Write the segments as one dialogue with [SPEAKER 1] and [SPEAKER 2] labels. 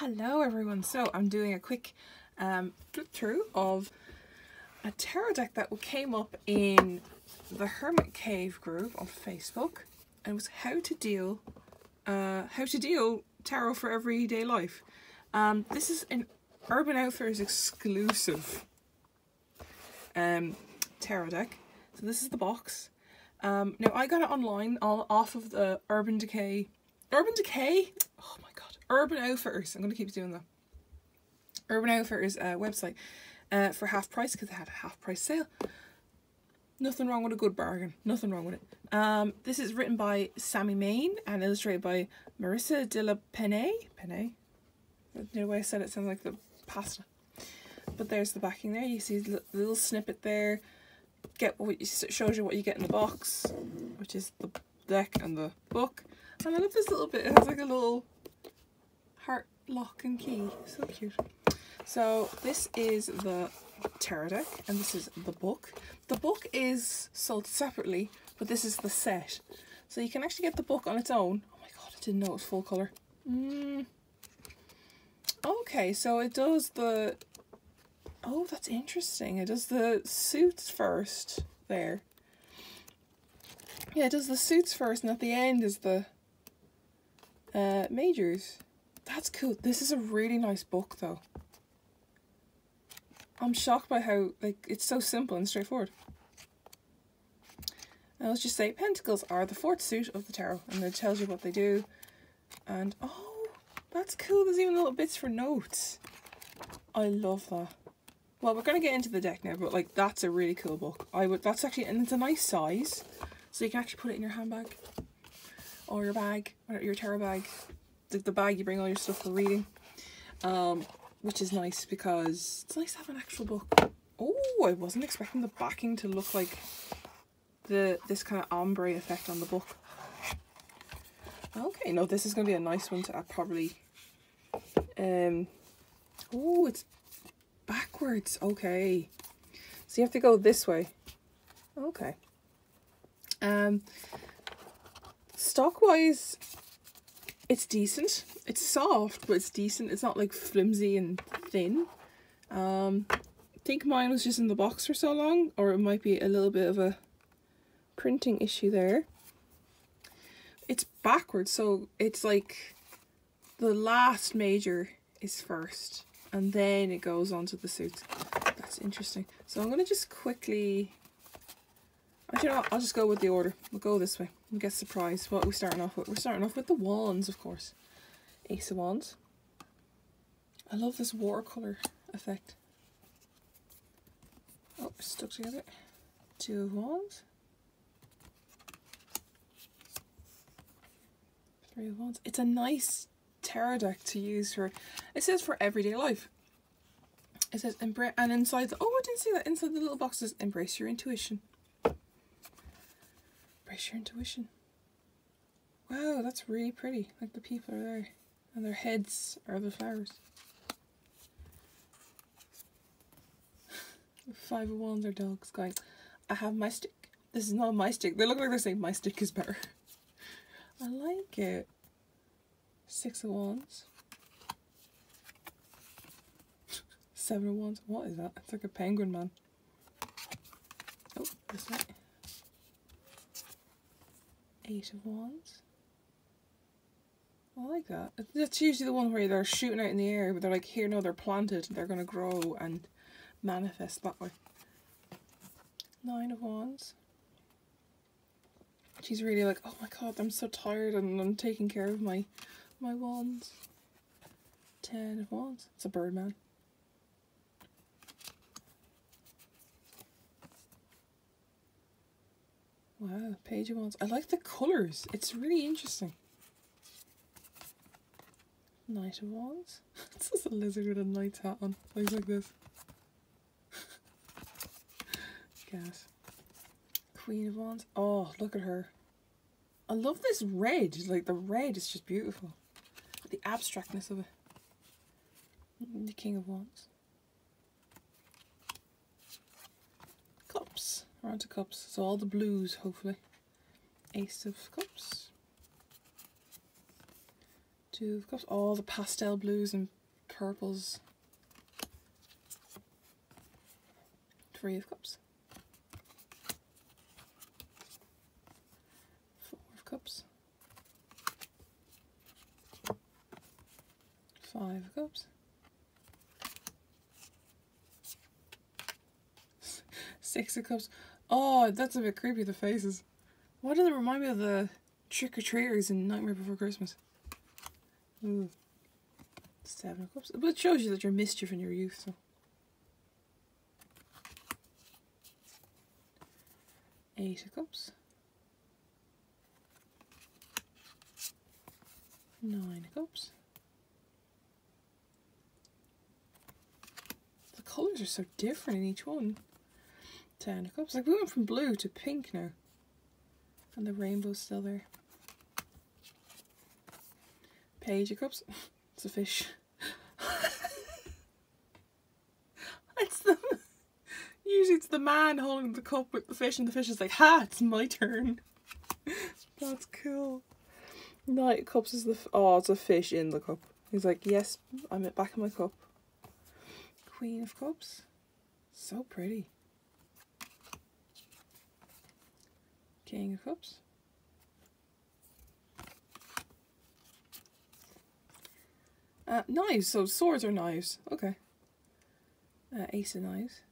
[SPEAKER 1] Hello everyone, so I'm doing a quick um, flip through of a tarot deck that came up in the Hermit Cave group on Facebook and it was how to deal uh, how to deal tarot for everyday life. Um, this is an Urban Outfitters exclusive um, tarot deck. So this is the box. Um, now I got it online all off of the Urban Decay Urban Decay? Urban Outfitters. I'm going to keep doing that. Urban Outfitters uh, website uh, for half price because they had a half price sale. Nothing wrong with a good bargain. Nothing wrong with it. Um, this is written by Sami Main and illustrated by Marisa de la Penne. Penne? The way I said it sounds like the pasta. But there's the backing there. You see the little snippet there. Get what shows you what you get in the box, which is the deck and the book. And I love this little bit. It has like a little heart lock and key. So cute. So this is the tarot deck and this is the book. The book is sold separately, but this is the set. So you can actually get the book on its own. Oh my god, I didn't know it was full colour. Mm. Okay, so it does the... Oh, that's interesting. It does the suits first there. Yeah, it does the suits first and at the end is the uh, majors. That's cool. This is a really nice book though. I'm shocked by how like it's so simple and straightforward. Now let's just say pentacles are the fourth suit of the tarot and it tells you what they do. And oh, that's cool. There's even little bits for notes. I love that. Well, we're going to get into the deck now, but like that's a really cool book. I would that's actually and it's a nice size. So you can actually put it in your handbag or your bag, or your tarot bag, the, the bag you bring all your stuff for reading, um, which is nice because it's nice to have an actual book. Oh, I wasn't expecting the backing to look like the this kind of ombre effect on the book. Okay, no, this is going to be a nice one to probably... Um, oh, it's backwards. Okay. So you have to go this way. Okay. Um, stock wise, it's decent. It's soft, but it's decent. It's not like flimsy and thin. Um, I think mine was just in the box for so long, or it might be a little bit of a printing issue there. It's backwards, so it's like the last major is first, and then it goes on to the suits. That's interesting. So I'm going to just quickly Actually, no, I'll just go with the order. We'll go this way. We'll get surprised. What are we starting off with? We're starting off with the wands, of course. Ace of Wands. I love this watercolour effect. Oh, stuck together. Two of Wands. Three of Wands. It's a nice tarot deck to use for, it says for everyday life. It says, embrace, and inside the, oh, I didn't see that. Inside the little boxes, embrace your intuition. Embrace your intuition. Wow, that's really pretty. Like the people are there. And their heads are the flowers. Five of Wands are dogs going, I have my stick. This is not my stick. They look like they're saying my stick is better. I like it. Six of Wands. Seven of Wands. What is that? It's like a penguin man. Oh, this way. Eight of Wands. I like that. That's usually the one where they're shooting out in the air, but they're like, here, no, they're planted. They're going to grow and manifest that way. Nine of Wands. She's really like, oh my god, I'm so tired and I'm taking care of my, my wands. Ten of Wands. It's a Birdman. Wow, page of wands. I like the colours. It's really interesting. Knight of wands. it's just a lizard with a knight's hat on. Looks like this. Gas. Queen of wands. Oh, look at her. I love this red. Like the red is just beautiful. The abstractness of it. The king of wands. Cups. Around to cups. So all the blues, hopefully. Ace of cups. Two of cups. All the pastel blues and purples. Three of cups. Four of cups. Five of cups. Six of cups. Oh, that's a bit creepy, the faces. Why do they remind me of the trick-or-treaters in Nightmare Before Christmas? Ooh. Seven of cups. But it shows you that you're mischief in your youth, so. Eight of cups. Nine of cups. The colours are so different in each one. Ten of cups. Like we went from blue to pink now. And the rainbow's still there. Page of cups. It's a fish. it's the usually it's the man holding the cup with the fish and the fish is like, ha, it's my turn. That's cool. Knight of cups is the oh, it's a fish in the cup. He's like, yes, I'm at back in my cup. Queen of cups. So pretty. King of Cups. Uh, knives, so swords are knives. Okay. Uh, ace of knives.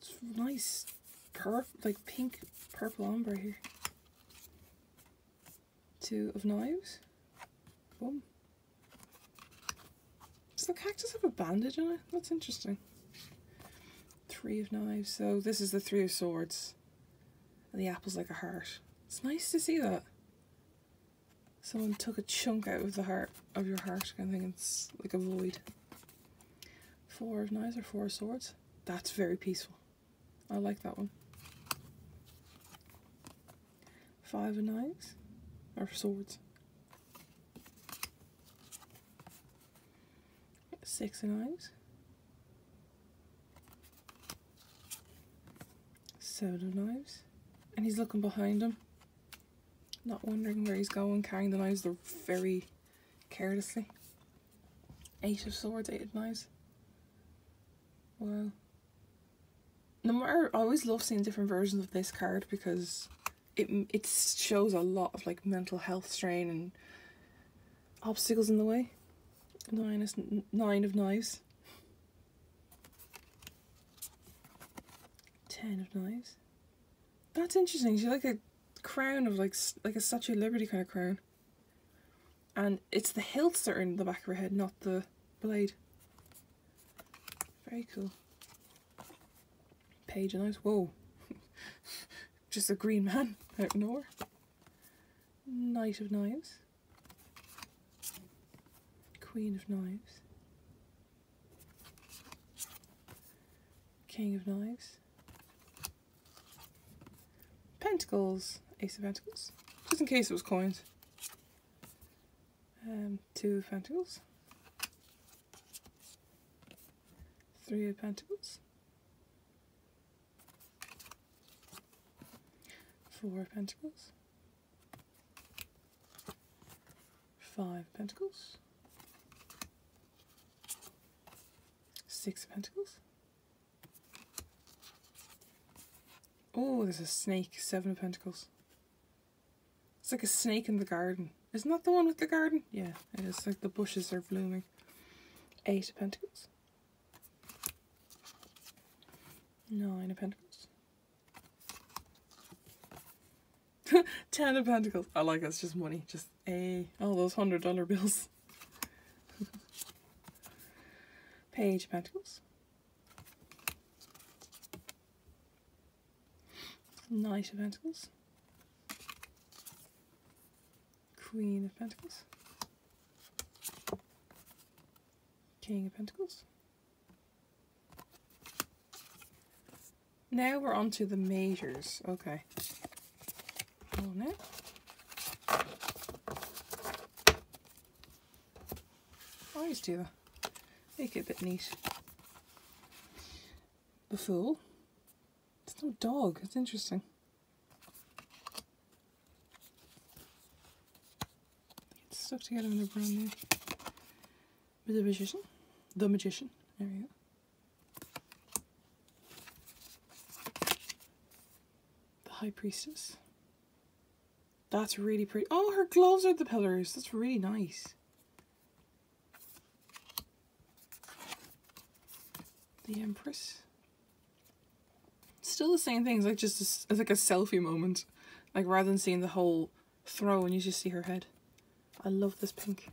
[SPEAKER 1] It's nice, purple, like pink, purple ombre here. Two of knives. Boom. Does the cactus have a bandage on it? That's interesting. Three of knives. So this is the three of swords. And the apple's like a heart. It's nice to see that. Someone took a chunk out of the heart of your heart of thing. It's like a void. Four of knives or four of swords. That's very peaceful. I like that one. Five of knives or swords. Six of knives. Seven of knives. And he's looking behind him. Not wondering where he's going, carrying the knives They're very carelessly. Eight of swords, eight of knives. Wow. No matter, I always love seeing different versions of this card because it it shows a lot of like mental health strain and obstacles in the way. Nine is nine of knives. Ten of knives. That's interesting. She's like a crown of like like a Statue of Liberty kind of crown. And it's the hilts that are in the back of her head, not the blade. Very cool. Page of knives. Whoa. Just a green man out of nowhere. Knight of knives. Queen of knives. King of knives. Pentacles. Ace of Pentacles. Just in case it was coins. Um, two of Pentacles. Three of Pentacles. Four of Pentacles. Five Pentacles. Six of Pentacles. Oh, there's a snake. Seven of Pentacles. It's like a snake in the garden. Isn't that the one with the garden? Yeah, it is. Like the bushes are blooming. Eight of Pentacles. Nine of Pentacles. Ten of Pentacles. I like it. It's just money. Just a. All those hundred dollar bills. Page of Pentacles. Knight of Pentacles. Queen of Pentacles. King of Pentacles. Now we're on to the majors. Okay. Oh, now. Always do that. Make it a bit neat. The Fool. It's no dog. It's interesting. stuck together in they're brand new. The magician. The magician. There we go. The high priestess. That's really pretty. Oh, her gloves are the pillars. That's really nice. The empress. Still the same things, like just a it's like a selfie moment. Like rather than seeing the whole throne, you just see her head. I love this pink.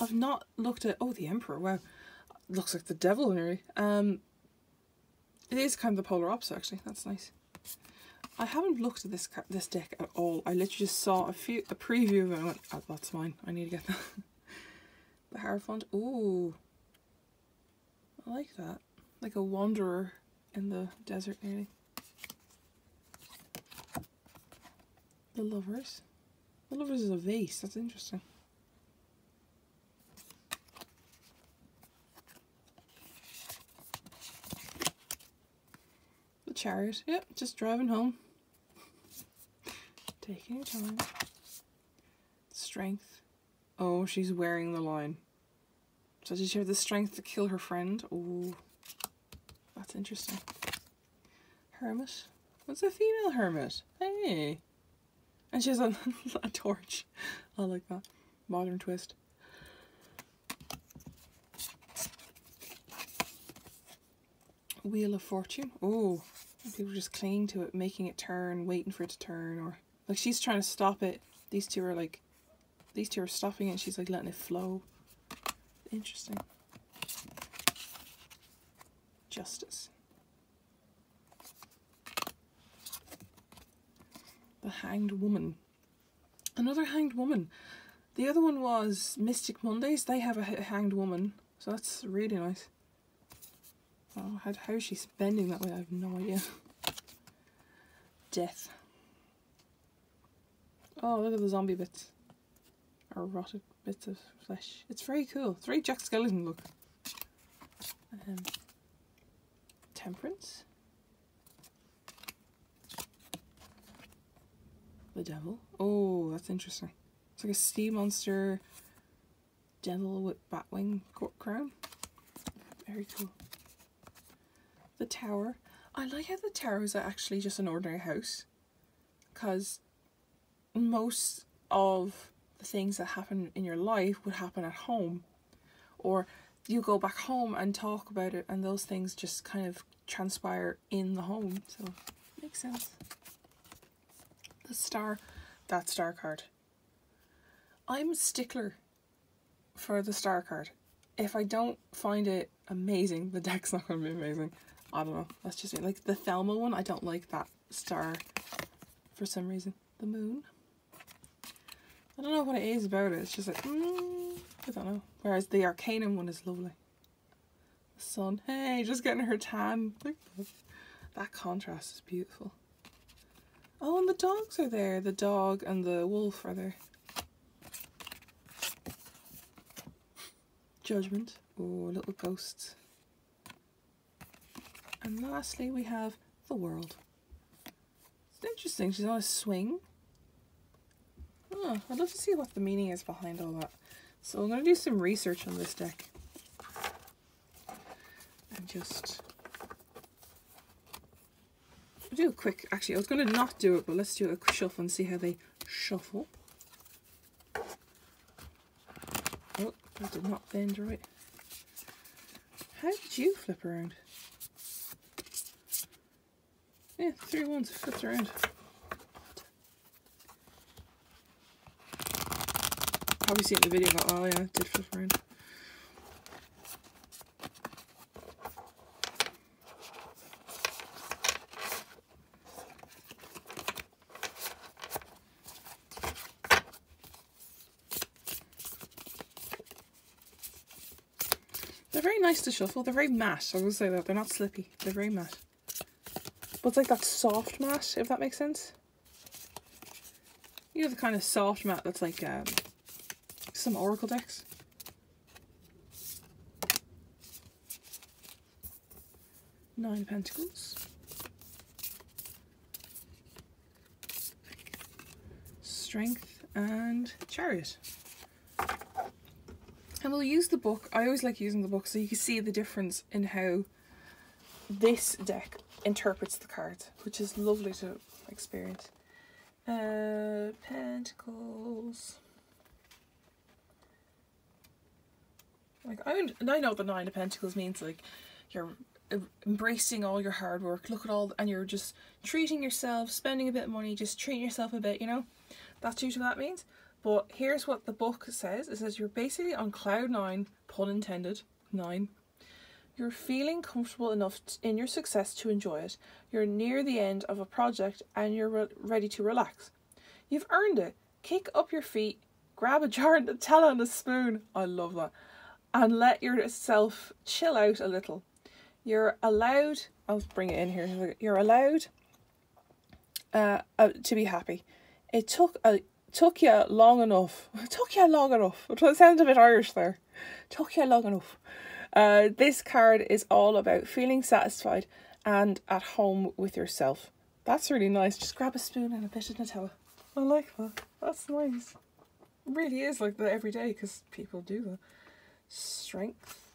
[SPEAKER 1] I've not looked at oh the emperor. Wow, looks like the devil nearly. Um, it is kind of the polar opposite actually. That's nice. I haven't looked at this this deck at all. I literally just saw a few a preview of it and I went, oh, that's mine. I need to get that. the Hierophant. Ooh. I like that. Like a wanderer in the desert nearly. The lovers. The lovers is a vase. That's interesting. The chariot. Yep, just driving home. Taking your time. Strength. Oh, she's wearing the line. So did she have the strength to kill her friend? Oh, that's interesting. Hermit. What's a female hermit? Hey. And she has a, a torch. I like that. Modern twist. Wheel of Fortune. Oh, people just clinging to it, making it turn, waiting for it to turn, or like she's trying to stop it. These two are like, these two are stopping it. she's like letting it flow. Interesting. Justice. The Hanged Woman. Another Hanged Woman. The other one was Mystic Mondays. They have a Hanged Woman. So that's really nice. Oh, how, how is she bending that way? I have no idea. Death. Oh, look at the zombie bits. Or rotted bits of flesh. It's very cool. It's very Jack Skellington look. Um, temperance. The devil. Oh, that's interesting. It's like a sea monster devil with batwing crown. Very cool. The tower. I like how the tower is actually just an ordinary house. Because most of the things that happen in your life would happen at home. Or you go back home and talk about it and those things just kind of transpire in the home. So makes sense. The star, that star card. I'm a stickler for the star card. If I don't find it amazing, the deck's not going to be amazing. I don't know. That's just me. Like the Thelma one, I don't like that star for some reason. The moon. I don't know what it is about it. It's just like, mm, I don't know. Whereas the Arcanum one is lovely. The sun. Hey, just getting her tan. That contrast is beautiful. Oh, and the dogs are there. The dog and the wolf are there. Judgment. Oh, little ghosts. And lastly, we have the world. It's interesting. She's on a swing. Oh, I'd love to see what the meaning is behind all that. So I'm going to do some research on this deck. And just do a quick, actually I was going to not do it, but let's do a quick shuffle and see how they shuffle. Oh, that did not bend right. How did you flip around? Yeah, three ones flipped around. Probably seen the video go, oh yeah, did flip around. They're very nice to shuffle. They're very matte. I will say that. They're not slippy. They're very matte. But it's like that soft mat, if that makes sense. You know the kind of soft mat that's like um, some Oracle decks. Nine Pentacles. Strength and Chariot. And we'll use the book. I always like using the book so you can see the difference in how this deck interprets the cards, which is lovely to experience. Uh, Pentacles. Like I, and I know the Nine of Pentacles means like you're embracing all your hard work. Look at all, and you're just treating yourself, spending a bit of money, just treating yourself a bit. You know, that's usually what that means. But here's what the book says. It says you're basically on cloud nine, pun intended, nine. You're feeling comfortable enough in your success to enjoy it. You're near the end of a project and you're re ready to relax. You've earned it. Kick up your feet, grab a jar and a tell on a spoon. I love that. And let yourself chill out a little. You're allowed, I'll bring it in here. You're allowed uh, uh, to be happy. It took a took you long enough. It took you long enough. It sounds a bit Irish there. Took you long enough. Uh, this card is all about feeling satisfied and at home with yourself. That's really nice. Just grab a spoon and a bit of Nutella. I like that. That's nice. It really is like that every day because people do that. Strength.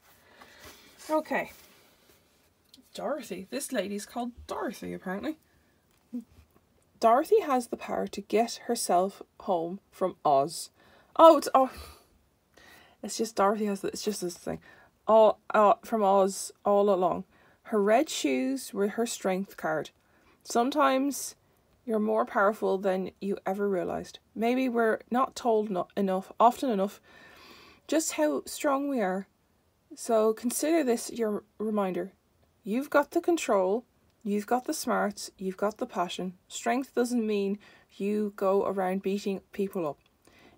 [SPEAKER 1] Okay. Dorothy. This lady's called Dorothy apparently. Dorothy has the power to get herself home from Oz. Oh, it's oh, it's just Dorothy has the, it's just this thing all uh, from Oz all along. Her red shoes were her strength card. Sometimes you're more powerful than you ever realized. Maybe we're not told no enough, often enough, just how strong we are. So consider this your reminder. You've got the control, you've got the smarts, you've got the passion. Strength doesn't mean you go around beating people up.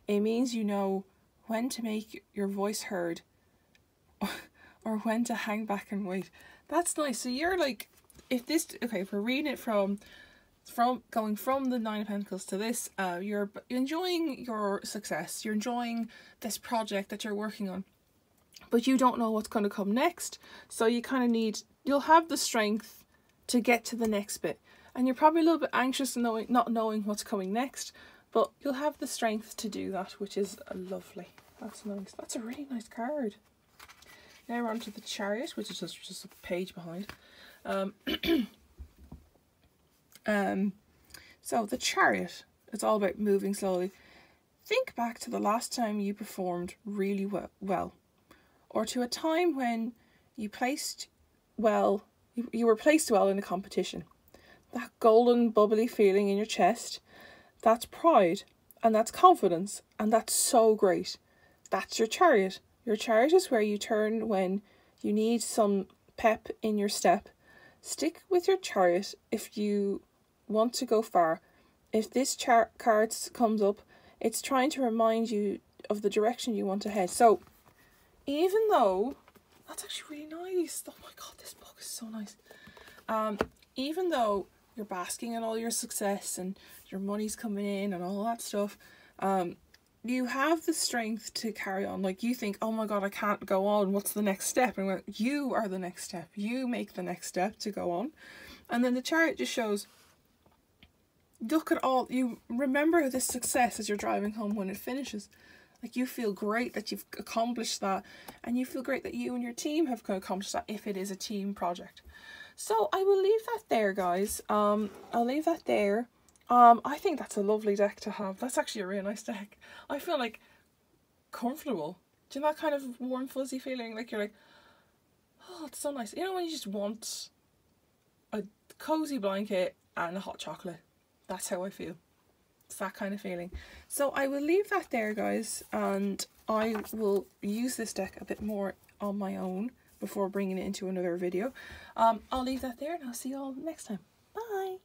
[SPEAKER 1] It means you know when to make your voice heard or when to hang back and wait. That's nice. So you're like, if this, okay, if we're reading it from, from going from the Nine of Pentacles to this, uh, you're enjoying your success. You're enjoying this project that you're working on, but you don't know what's going to come next. So you kind of need, you'll have the strength to get to the next bit. And you're probably a little bit anxious knowing, not knowing what's coming next, but you'll have the strength to do that, which is lovely. That's nice. That's a really nice card. Now we're on to the chariot, which is just, just a page behind. Um, um, so the chariot, it's all about moving slowly. Think back to the last time you performed really well, or to a time when you placed well, you were placed well in a competition. That golden bubbly feeling in your chest, that's pride and that's confidence and that's so great. That's your chariot. Your chariot is where you turn when you need some pep in your step. Stick with your chariot if you want to go far. If this chart card comes up, it's trying to remind you of the direction you want to head. So, even though that's actually really nice. Oh my god, this book is so nice. Um, even though you're basking in all your success and your money's coming in and all that stuff, um, you have the strength to carry on. Like you think, oh my god, I can't go on. What's the next step? And you are the next step. You make the next step to go on. And then the chart just shows. Look at all you remember this success as you're driving home when it finishes. Like you feel great that you've accomplished that, and you feel great that you and your team have accomplished that if it is a team project. So I will leave that there, guys. Um, I'll leave that there. Um, I think that's a lovely deck to have. That's actually a really nice deck. I feel like comfortable. Do you know that kind of warm fuzzy feeling? Like you're like, oh, it's so nice. You know when you just want a cozy blanket and a hot chocolate. That's how I feel. It's that kind of feeling. So I will leave that there, guys, and I will use this deck a bit more on my own before bringing it into another video. Um, I'll leave that there and I'll see you all next time. Bye!